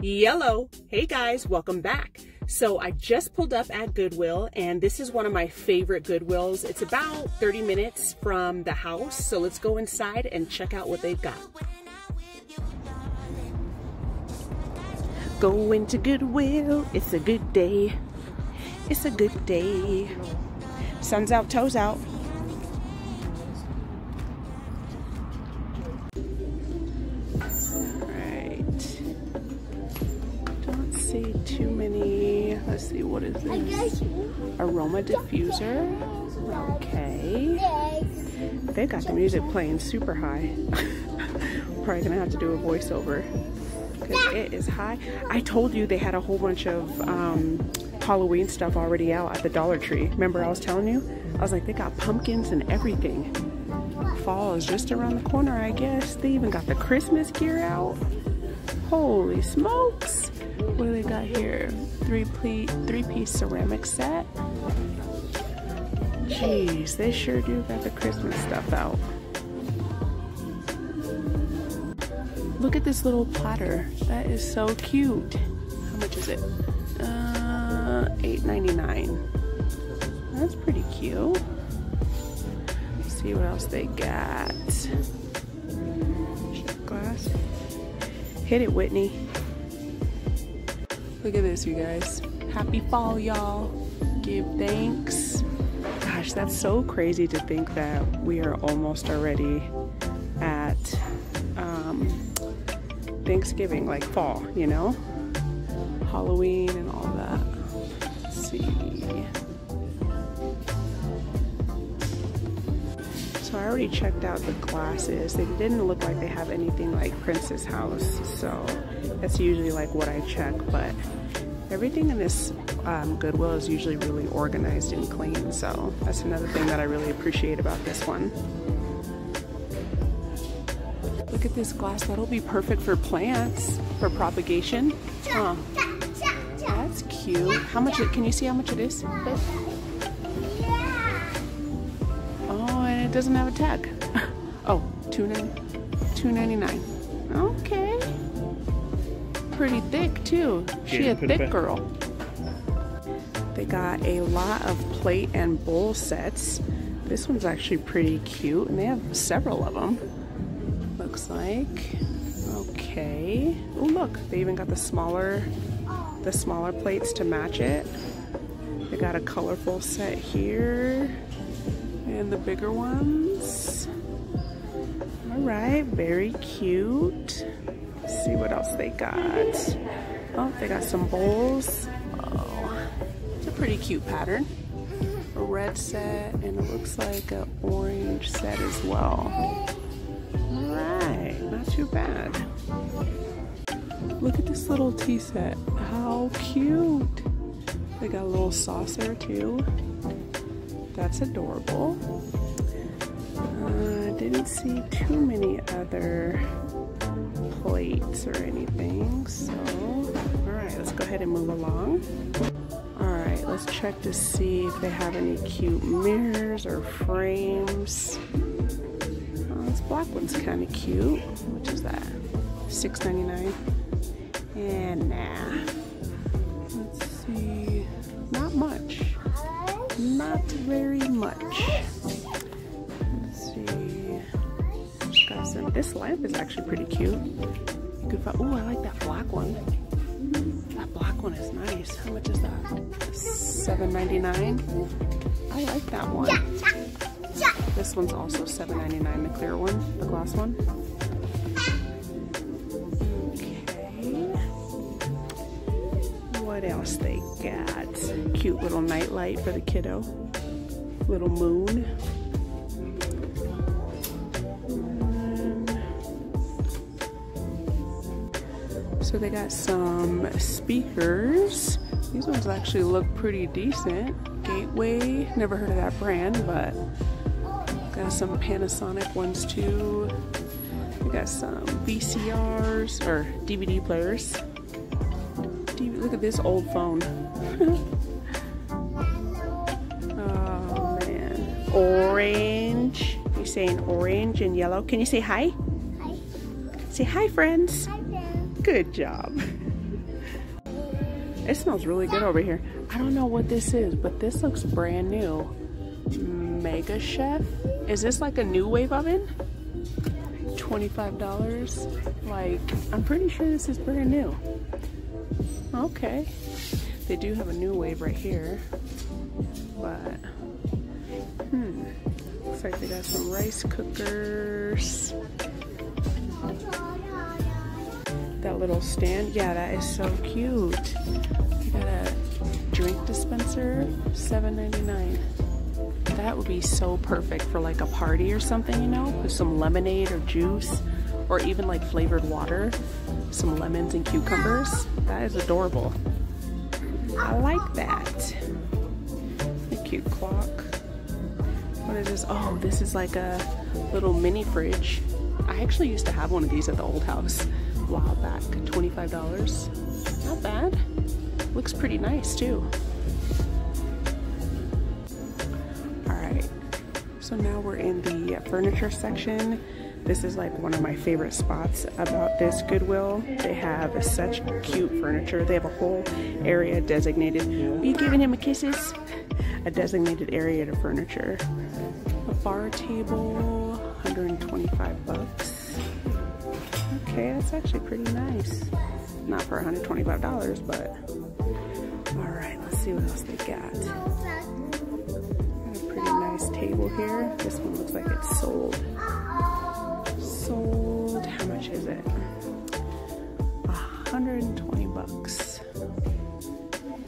Yellow. Hey guys, welcome back. So I just pulled up at Goodwill and this is one of my favorite Goodwills. It's about 30 minutes from the house. So let's go inside and check out what they've got. Going to Goodwill, it's a good day. It's a good day. Sun's out, toes out. See too many. Let's see, what is this? Aroma diffuser. Okay. They got the music playing super high. Probably gonna have to do a voiceover because it is high. I told you they had a whole bunch of um, Halloween stuff already out at the Dollar Tree. Remember I was telling you? I was like, they got pumpkins and everything. Fall is just around the corner, I guess. They even got the Christmas gear out. Holy smokes. What do they got here? Three, ple three piece ceramic set. Jeez, they sure do got the Christmas stuff out. Look at this little platter. That is so cute. How much is it? Uh, $8.99. That's pretty cute. Let's see what else they got. Glass. Hit it, Whitney. Look at this, you guys. Happy fall, y'all. Give thanks. Gosh, that's so crazy to think that we are almost already at um, Thanksgiving, like fall, you know? Halloween already checked out the glasses. They didn't look like they have anything like Princess House, so that's usually like what I check, but everything in this um, Goodwill is usually really organized and clean, so that's another thing that I really appreciate about this one. Look at this glass, that'll be perfect for plants, for propagation. Huh. That's cute. How much, can you see how much it is? It doesn't have a tag. oh, $2.99. Okay pretty thick too. She a thick girl. They got a lot of plate and bowl sets. This one's actually pretty cute and they have several of them. Looks like. Okay. Oh look, they even got the smaller the smaller plates to match it. They got a colorful set here and the bigger ones. All right, very cute see what else they got. Oh, they got some bowls. Oh, it's a pretty cute pattern. A red set, and it looks like an orange set as well. All right, not too bad. Look at this little tea set. How cute. They got a little saucer too. That's adorable. Uh, didn't see too many other plates or anything. So, all right, let's go ahead and move along. All right, let's check to see if they have any cute mirrors or frames. Oh, this black one's kind of cute. Which is that? $6.99. And nah. Much. This lamp is actually pretty cute. You could find, oh, I like that black one. That black one is nice. How much is that? $7.99. I like that one. This one's also $7.99, the clear one, the glass one. What else they got? Cute little nightlight for the kiddo. Little moon. So they got some speakers. These ones actually look pretty decent. Gateway, never heard of that brand, but got some Panasonic ones too. We got some VCRs or DVD players. Look at this old phone. Orange. You're saying orange and yellow. Can you say hi? Hi. Say hi friends. Good job. It smells really good over here. I don't know what this is, but this looks brand new. Mega Chef. Is this like a NuWave oven? $25. Like, I'm pretty sure this is brand new. Okay. They do have a NuWave right here. But, like they got some rice cookers. That little stand. Yeah, that is so cute. You got a drink dispenser, $7.99 that would be so perfect for like a party or something, you know, with some lemonade or juice or even like flavored water, some lemons and cucumbers. That is adorable. I like that. A cute clock. This? Oh, this is like a little mini fridge. I actually used to have one of these at the old house a while back. $25. Not bad. Looks pretty nice too. All right, so now we're in the furniture section. This is like one of my favorite spots about this Goodwill. They have such cute furniture. They have a whole area designated. Are you giving him a kisses? A designated area to furniture. A bar table, 125 bucks. Okay, that's actually pretty nice. Not for $125, but all right, let's see what else they got Pretty nice table here. This one looks like it's sold. Sold, how much is it? 120 bucks.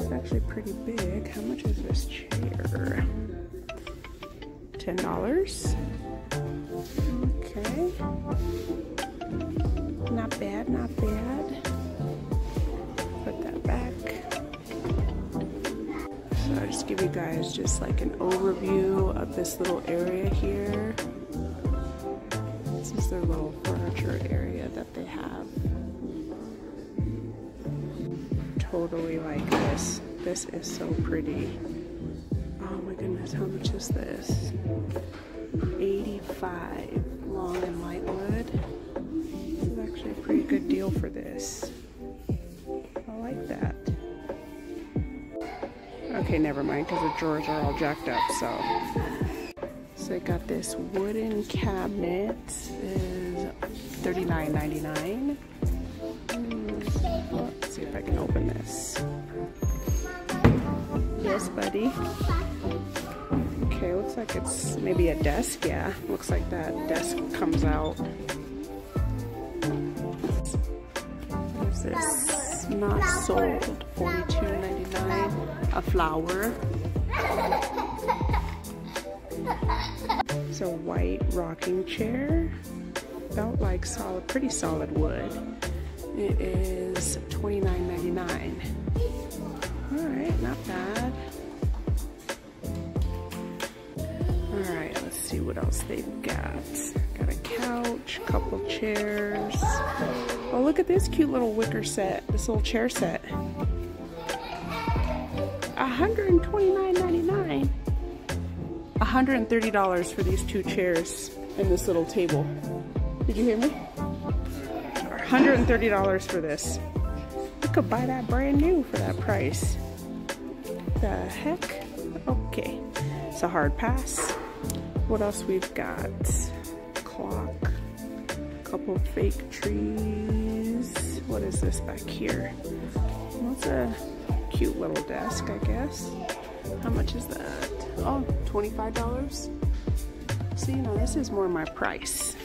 It's actually pretty big. How much is this chair? $10. Okay. Not bad, not bad. Put that back. So I'll just give you guys just like an overview of this little area here. This is their little furniture area that they have. Totally like this. This is so pretty. How much is this? 85 long and light wood. This is actually a pretty good deal for this. I like that. Okay, never mind, because the drawers are all jacked up, so. So I got this wooden cabinet, is $39.99. Mm, let's see if I can open this. Yes, buddy. Like it's maybe a desk, yeah. Looks like that desk comes out. Is this? Not sold, $42.99 a flower. It's a white rocking chair. Felt like solid, pretty solid wood. It is $29.99. Alright, not bad. Alright, let's see what else they've got. Got a couch, couple chairs. Oh, look at this cute little wicker set, this little chair set. $129.99. $130 for these two chairs and this little table. Did you hear me? $130 for this. You could buy that brand new for that price. The heck? Okay. It's a hard pass. What else we've got? Clock. Couple fake trees. What is this back here? What's a cute little desk, I guess. How much is that? Oh, $25? So, you know, this is more my price.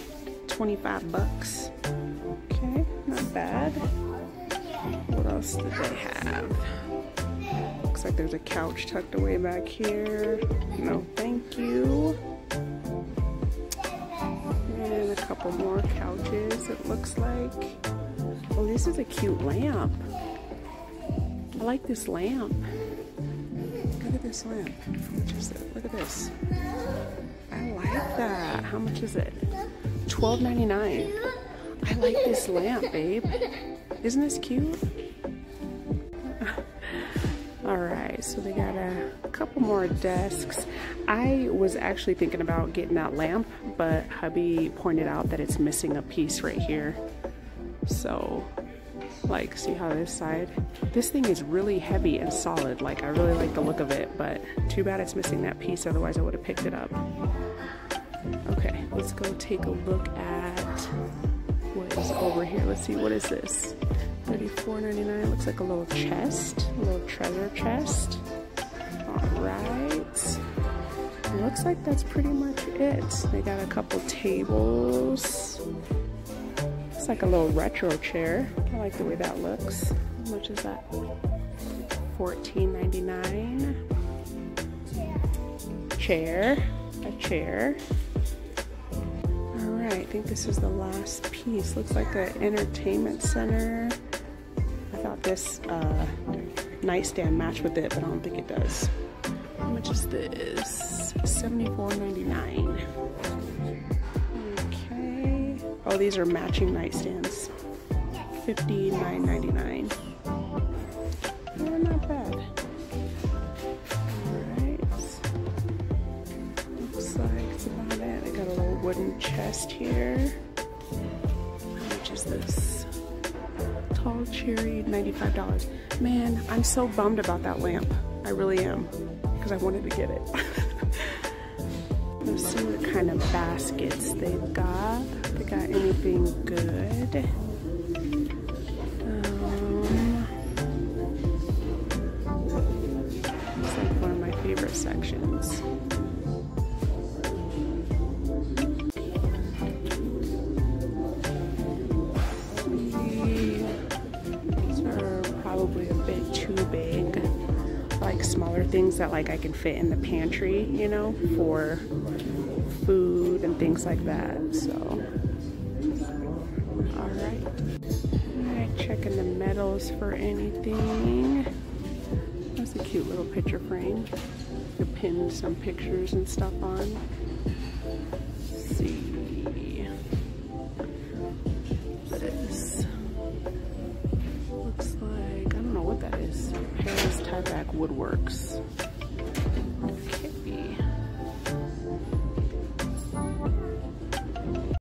25 bucks. Okay, not bad. What else do they have? Looks like there's a couch tucked away back here. No, thank you. And a couple more couches, it looks like. Oh, this is a cute lamp. I like this lamp. Look at this lamp. How much is it? Look at this. I like that. How much is it? $12.99. I like this lamp, babe. Isn't this cute? Alright, so they got a couple more desks. I was actually thinking about getting that lamp, but hubby pointed out that it's missing a piece right here. So Like, see how this side, this thing is really heavy and solid. Like, I really like the look of it, but too bad it's missing that piece. Otherwise, I would have picked it up. Okay, let's go take a look at what is over here. Let's see, what is this? $34.99. Looks like a little chest, a little treasure chest. All right. Looks like that's pretty much it. They got a couple tables. It's like a little retro chair. I like the way that looks. How much is that? $14.99. Chair. A chair. Alright, I think this is the last piece. Looks like an entertainment center. This uh, nightstand match with it, but I don't think it does. How much is this? $74.99. Oh, these are matching nightstands. $59.99. They're not bad. Looks like it's about it. I got a little wooden chest here. How much is this? Tall cherry, $95. Man, I'm so bummed about that lamp. I really am. Because I wanted to get it. Let's see what kind of baskets they've got. They got anything good. Things that like I can fit in the pantry, you know, for food and things like that. So, all right. All right, checking the metals for anything. That's a cute little picture frame. You pin some pictures and stuff on. Woodworks.